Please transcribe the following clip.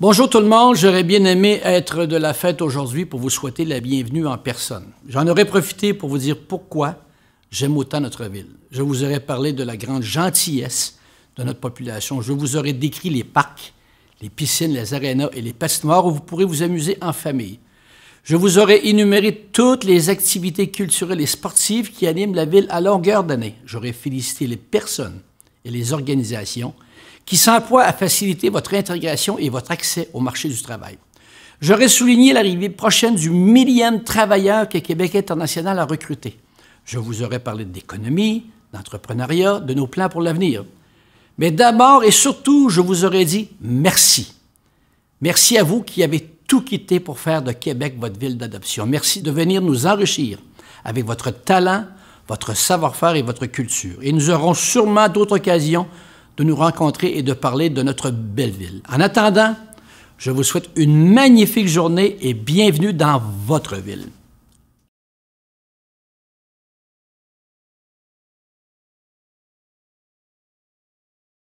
Bonjour tout le monde, j'aurais bien aimé être de la fête aujourd'hui pour vous souhaiter la bienvenue en personne. J'en aurais profité pour vous dire pourquoi j'aime autant notre ville. Je vous aurais parlé de la grande gentillesse de notre population. Je vous aurais décrit les parcs, les piscines, les arénas et les patinoires où vous pourrez vous amuser en famille. Je vous aurais énuméré toutes les activités culturelles et sportives qui animent la ville à longueur d'année. J'aurais félicité les personnes et les organisations qui s'emploient à faciliter votre intégration et votre accès au marché du travail. J'aurais souligné l'arrivée prochaine du millième travailleur que Québec International a recruté. Je vous aurais parlé d'économie, d'entrepreneuriat, de nos plans pour l'avenir. Mais d'abord et surtout, je vous aurais dit merci. Merci à vous qui avez tout quitté pour faire de Québec votre ville d'adoption. Merci de venir nous enrichir avec votre talent, votre savoir-faire et votre culture. Et nous aurons sûrement d'autres occasions de nous rencontrer et de parler de notre belle ville. En attendant, je vous souhaite une magnifique journée et bienvenue dans votre ville.